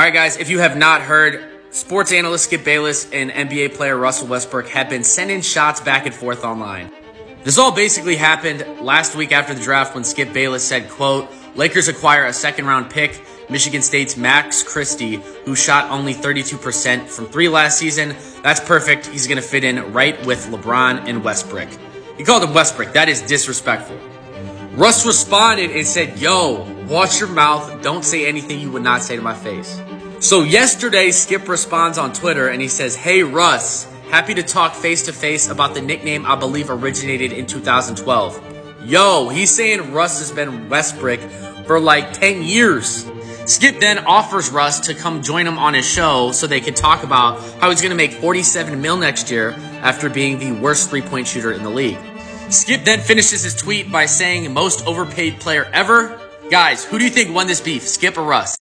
All right, guys, if you have not heard, sports analyst Skip Bayless and NBA player Russell Westbrook have been sending shots back and forth online. This all basically happened last week after the draft when Skip Bayless said, quote, Lakers acquire a second round pick, Michigan State's Max Christie, who shot only 32% from three last season. That's perfect. He's going to fit in right with LeBron and Westbrick. He called him Westbrick. That is disrespectful. Russ responded and said, Yo, watch your mouth. Don't say anything you would not say to my face. So yesterday, Skip responds on Twitter and he says, Hey, Russ, happy to talk face to face about the nickname I believe originated in 2012. Yo, he's saying Russ has been Westbrick for like 10 years. Skip then offers Russ to come join him on his show so they could talk about how he's going to make 47 mil next year after being the worst three point shooter in the league. Skip then finishes his tweet by saying most overpaid player ever. Guys, who do you think won this beef, Skip or Russ?